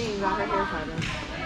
Jeans. I.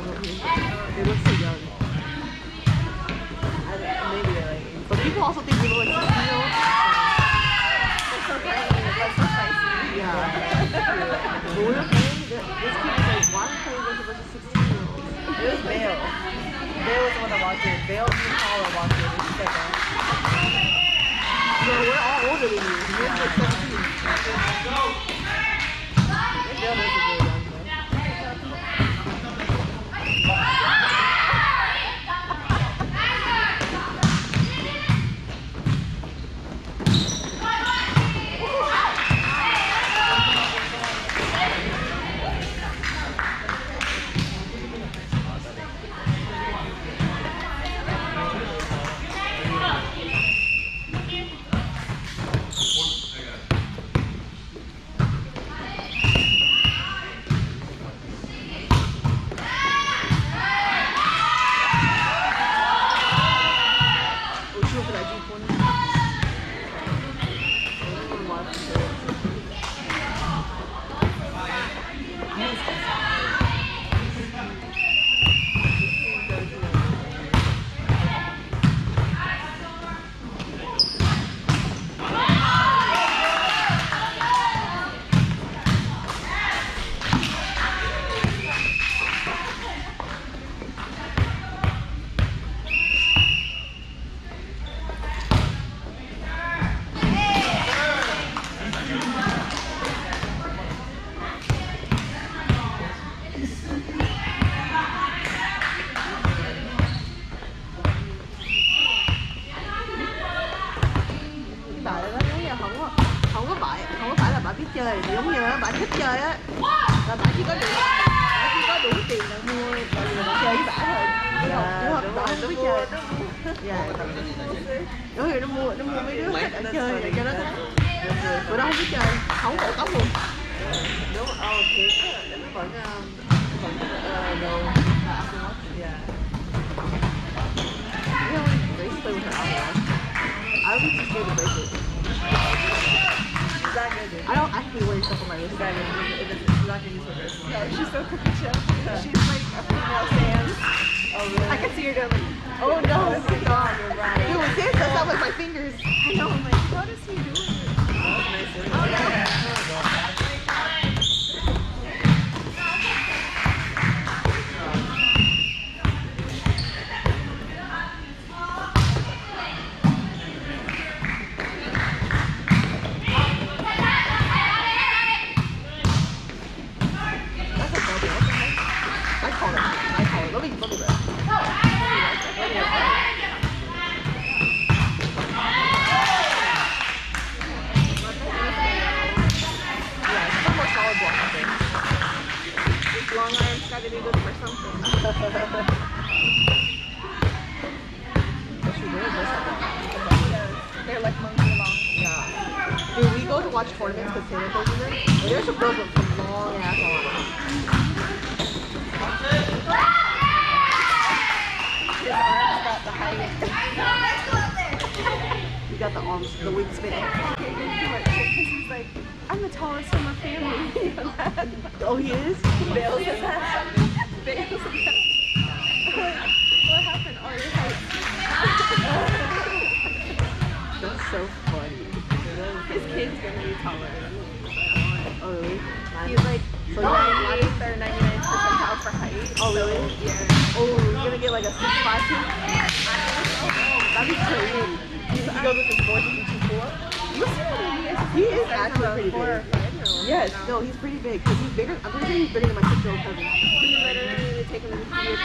They look so young. But people also think we look like 16 year olds. So spicy. Yeah. this kid like, a 16 year olds? It was was the one that and Paula. And. So we're all older than you. We're yeah. 17. Go. đúng rồi nó mua nó mua mấy đứa hết ở chơi để cho nó thích tụi nó không biết chơi không bộ tóc luôn đúng ờ nó vẫn vẫn đồ dạ không bị từ hảo ở cái chơi được bị would just go to bracelet. Is that good, dude? I don't actually wear stuff on my wrist. Is good? It's, she's not gonna use her wrist. No, she's so chill. She's like a female Sam. Oh, really? I can see her doing like, Oh no! Oh my god, you're right. Dude, when Sam does that with my fingers. I know, I'm like, how does he do it? Oh, that's nice. That's got the arms, the wingspan. He's like, I'm the tallest in my family. Oh, he is? Bales is that? Bales is that? What happened? Your height. That's so funny. His kid's gonna be taller. Oh, really? He's like So 98th or 99th percentile for height. Oh, really? Yeah. Oh, you're gonna get like a 6'5 too? That'd be crazy. He, he goes with his boys and he's cool. You see what he is? He is actually pretty big. Yes, no, he's pretty big. Cause he's bigger. I'm pretty sure he's bigger than my six-year-old cousin. We literally to take him to the theater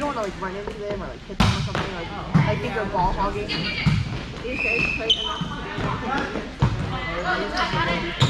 you don't want to like run into them or like hit them or something. Like I think they're ball hogging. These guys play enough to be able to do this.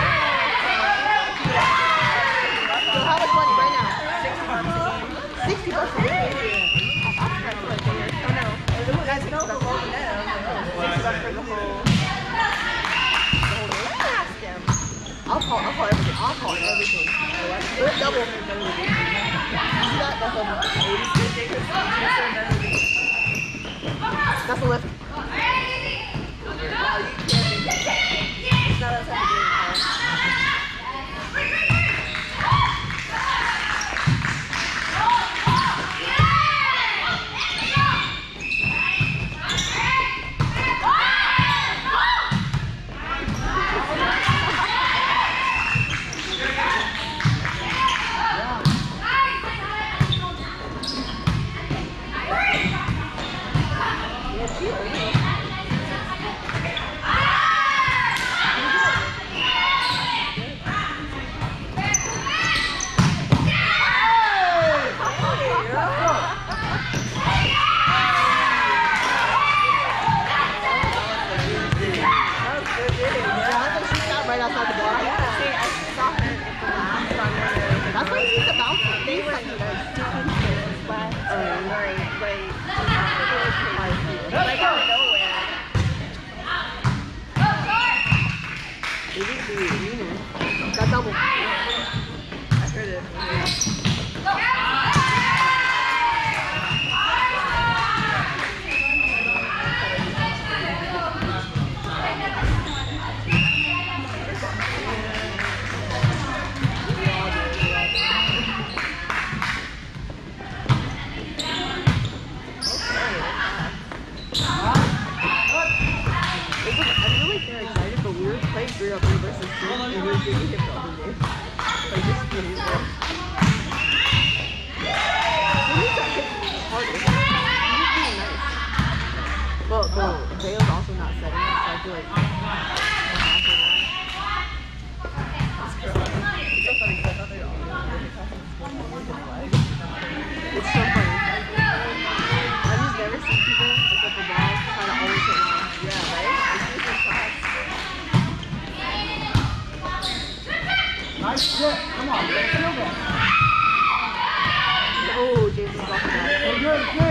call everything. Lift that? That's double. That's a lift. It's not us having to Nice shit. Come on, field goal. Oh, James is that. Hey, good, good.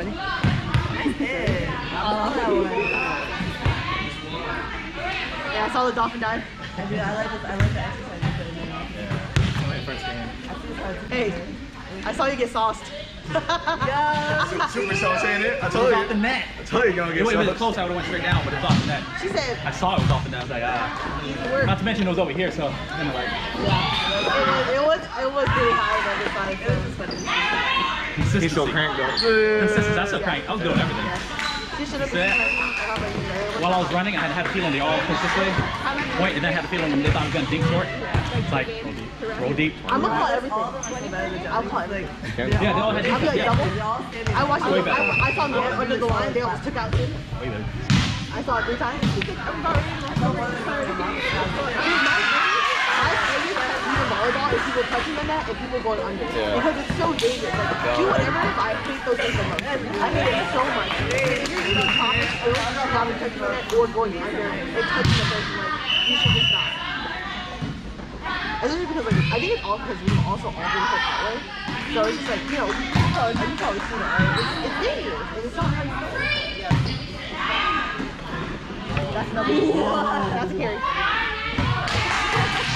Everybody. Nice hit. I love that one. Yeah, I saw the dolphin dive. I do. I like this. I like the exercise you put in there. My first game. I see how it's Hey, I saw you get sauced. Yeah. Super Cell saying it. I told It was you. off the net. I told you you're gonna If get it was close, I would have went straight down, but it's off the net. She said, I saw it was off the net. I was like, ah. work. Not to mention it was over here, so you know, like Yeah. It was, it was really high on the other side. It was just funny. Consistency. He's so cranked up. Consistency. I still crank. I was doing everything. She should have That's been it. like, While I was running, I had, had a feeling they all pushed this way. Point, and then I had a feeling they thought I was gonna dink short. It's like roll deep. I'm gonna call everything. All the ones better than I'll call everything. Yeah, they all had I'll be like yeah. double. They're all standing. I watched Way it. better. I, I saw them under the line. They almost took out two. Way better. I saw it three times. She's like, I'm sorry. I'm sorry. I'm sorry. Dude, my biggest- my biggest pet peeve is people touching the net and people going under. Yeah. Because it's so dangerous. Like, do whatever, but I hate those things the most. I hate it so much. If you're using proper skills, you not touching the net or going under and touching the person. Like, you should just not. Especially because like I think it's all because we've also all been hit that way. So it's just like you know, you probably, you probably seen it, right? It's, it's dangerous. and It's not how you feel. Yeah. That's another. That's scary. She wanted this.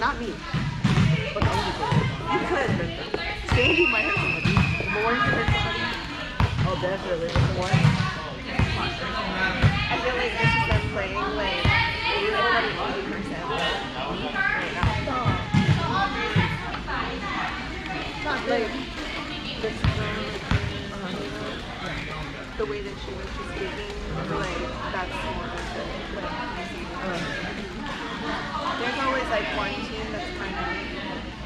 not me. But. You could. Sandy might hurt somebody. More you hurt somebody. Oh, definitely. More. I feel like this is them playing like everybody eighty percent right now. Not like This is um, the way that she was just speaking, like that's more like there's always like one team that's kind of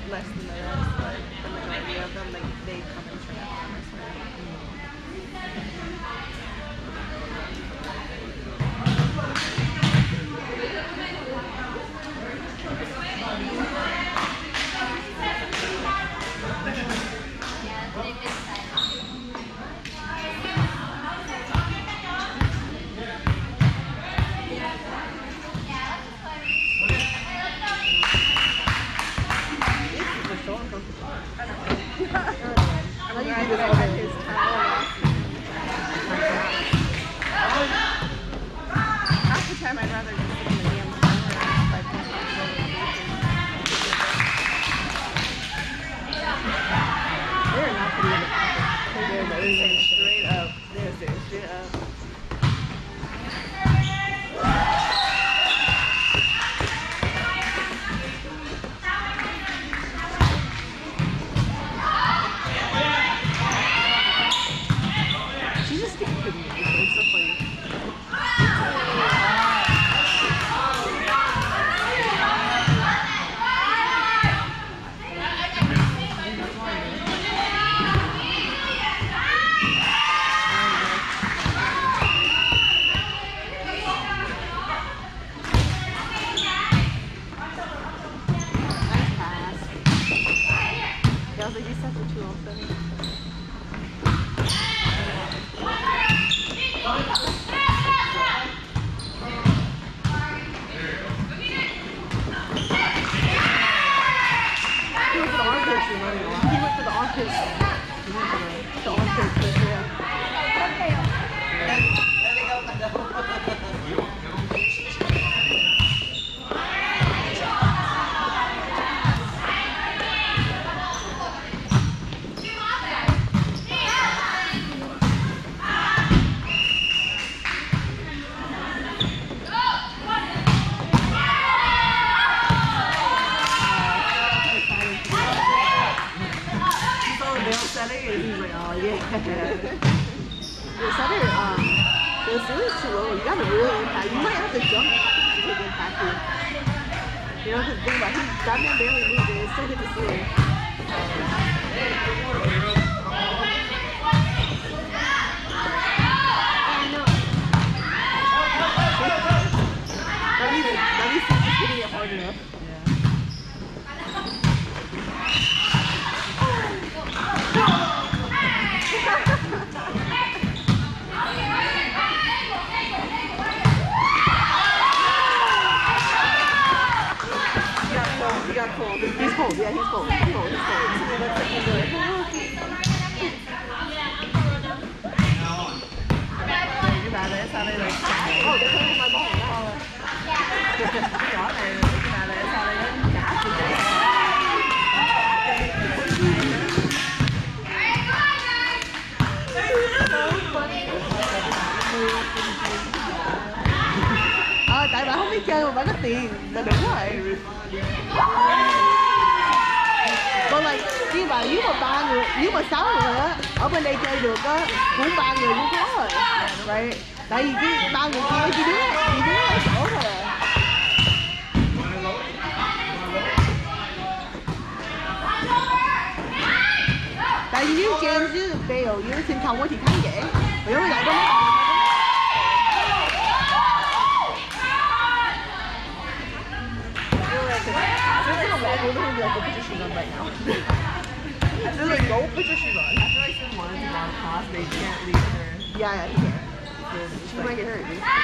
less than the rest, but the majority of them like they come and turn out on this That means he's hitting it hard enough. Cold. Cold. He's cold. Yeah, he's cold. He's cold. He's cold. he looks like he's. You got it. That's how they like. Oh, they're playing You Ờ, tại bà không biết chơi mà bà có tiền là đúng rồi. Còn là khi bà nếu mà ba người nếu mà sáu người á ở bên đây chơi được á cũng ba người cũng khó rồi. Vậy tại vì cái ba người kia chỉ đứng chỉ đứng ở chỗ thì thắng dễ nếu mà lại có mấy bạn This is what we're doing like a position run right now. This is like goal position run. I feel like to go on they can't leave her. Yeah, yeah, can. She might get hurt.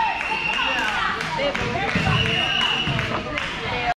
Deus.